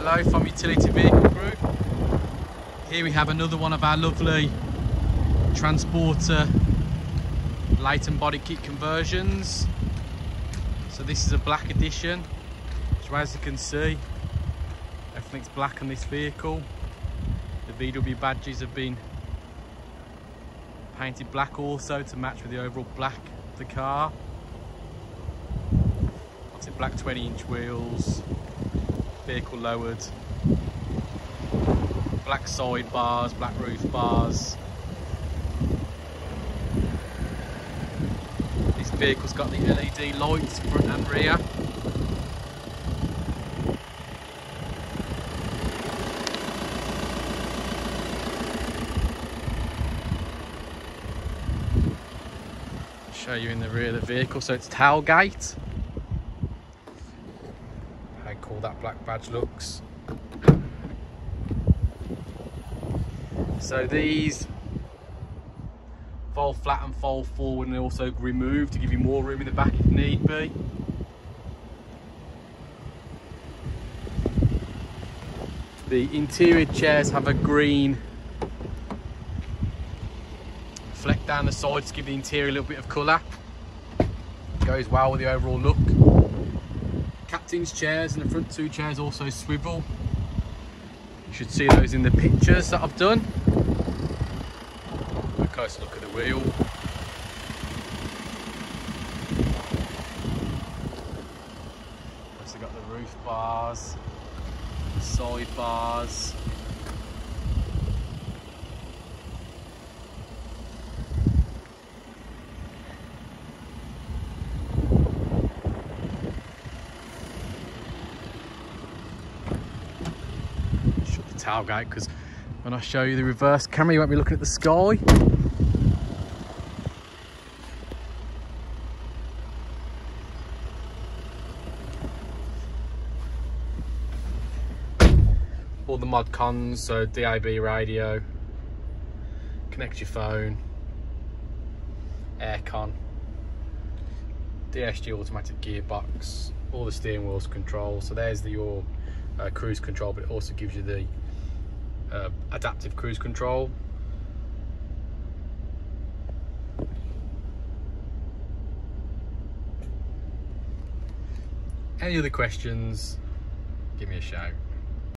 Hello from Utility Vehicle Group. Here we have another one of our lovely transporter Leighton body kit conversions. So this is a black edition. So as you can see, everything's black on this vehicle. The VW badges have been painted black also to match with the overall black of the car. Obviously black 20 inch wheels, vehicle lowered, black side bars, black roof bars. This vehicle's got the LED lights front and rear. show you in the rear of the vehicle. So it's tailgate. Cool that black badge looks. So these fold flat and fold forward and also remove to give you more room in the back if need be. The interior chairs have a green fleck down the sides to give the interior a little bit of colour. Goes well with the overall look. Captain's chairs and the front two chairs also swivel. You should see those in the pictures that I've done. A close look at the wheel. Also got the roof bars, side bars. Tailgate because when I show you the reverse camera you won't be looking at the sky. All the mod cons, so DAB radio, connect your phone, aircon, DSG automatic gearbox, all the steering wheel's control. So there's the your uh, cruise control, but it also gives you the uh, adaptive cruise control. Any other questions, give me a shout.